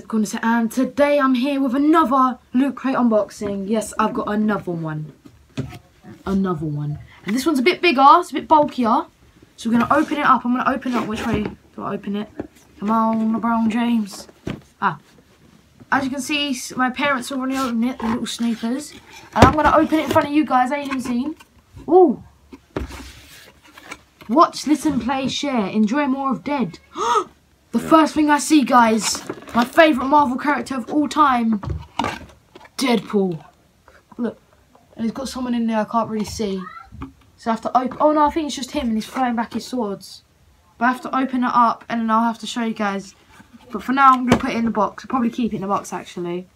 cool guys, I'm going to say, and today I'm here with another Loot Crate unboxing. Yes, I've got another one. Another one. And this one's a bit bigger, it's a bit bulkier. So we're going to open it up. I'm going to open it up. Which way do I open it? Come on, LeBron James. Ah. As you can see, my parents are already opened it, the little snoopers. And I'm going to open it in front of you guys. I ain't seen. Ooh. Watch, listen, play, share. Enjoy more of Dead. The first thing I see, guys, my favourite Marvel character of all time, Deadpool. Look, and he's got someone in there I can't really see. So I have to open, oh no, I think it's just him and he's throwing back his swords. But I have to open it up and then I'll have to show you guys. But for now, I'm going to put it in the box. I'll probably keep it in the box, actually.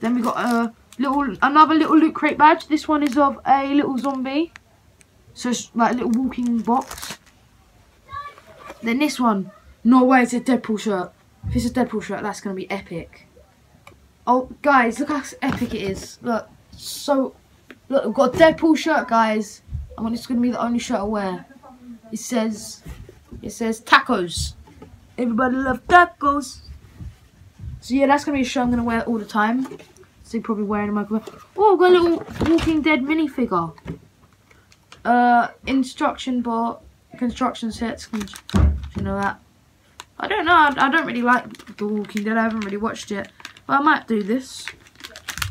Then we got a little, another little loot crate badge. This one is of a little zombie. So it's like a little walking box. Then this one, no way, it's a Deadpool shirt. If it's a Deadpool shirt, that's going to be epic. Oh, guys, look how epic it is. Look, so... Look, I've got a Deadpool shirt, guys. I want this going to be the only shirt I wear. It says... It says tacos. Everybody love tacos. So yeah, that's going to be a shirt I'm going to wear all the time. So you're probably wearing a microphone. Oh, I've got a little Walking Dead minifigure. Uh, instruction book, construction sets, you know that. I don't know. I, don't really like The Walking Dead. I haven't really watched it. But I might do this.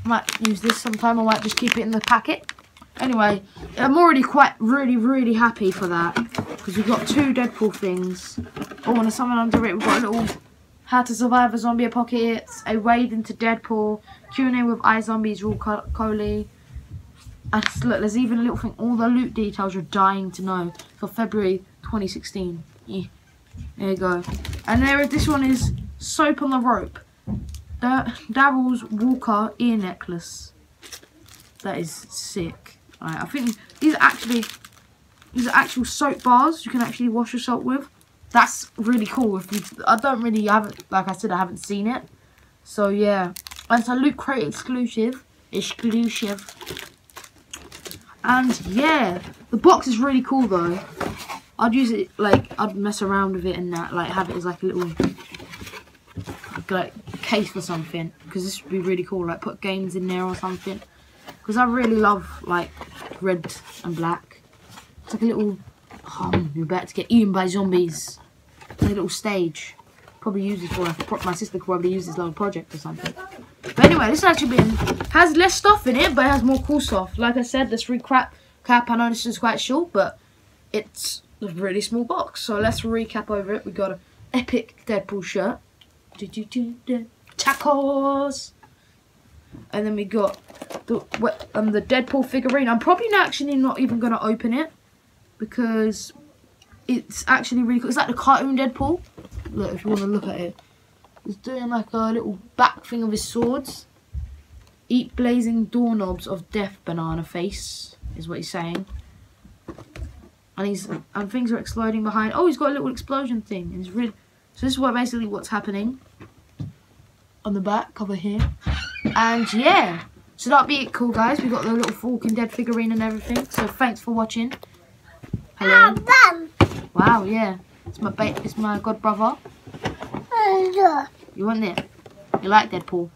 I might use this sometime. I might just keep it in the packet. Anyway, I'm already quite really, really happy for that. Because we've got two Deadpool things. Oh, and something under it. We've got a little How to Survive a Zombie Apocalypse, a Wade into Deadpool, Q&A with iZombie's, Rahul Kohli. And look, there's even a little thing. All the loot details you're dying to know for February 2016. Yeah. There you go. And there, this one is Soap on the Rope. Daryl's Walker ear necklace. That is sick. Right, I think these are actually these are actual soap bars you can actually wash your soap with. That's really cool. If you, I don't really haven't like I said I haven't seen it. So yeah, and it's a Loot Crate exclusive. Exclusive. And yeah, the box is really cool though. I'd use it like I'd mess around with it and that, like have it as like a little like case for something because this would be really cool. Like put games in there or something because I really love like red and black. It's like a little oh, you're about to get eaten by zombies. a little stage. Probably use this for my sister could probably use this little project or something. But anyway, this actually been has less stuff in it, but it has more cool stuff. Like I said, this recap cap. I know this is quite short, but it's a really small box. So let's recap over it. We got an epic Deadpool shirt. Do, do, do, do. Tacos. And then we got the um, the Deadpool figurine. I'm probably not actually not even going to open it because it's actually really cool. It's like the cartoon Deadpool. Look, if you want to look at it. He's doing like a little back thing of his swords. Eat blazing doorknobs of death, banana face, is what he's saying and he's and things are exploding behind. Oh, he's got a little explosion thing. And he's really so this is what basically what's happening on the back cover here. And yeah, so that'll be it, cool guys. We got the little Walking Dead figurine and everything. So thanks for watching. Hello. Wow, yeah, it's my ba it's my god brother. You want it? You like Deadpool?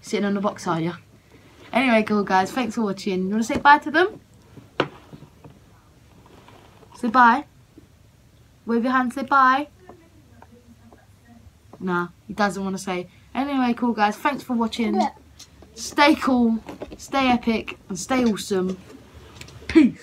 Sitting on the box, are you? Anyway, cool guys. Thanks for watching. You want to say bye to them? Say bye. Wave your hand, say bye. Nah, he doesn't want to say. Anyway, cool guys, thanks for watching. Stay cool, stay epic, and stay awesome. Peace.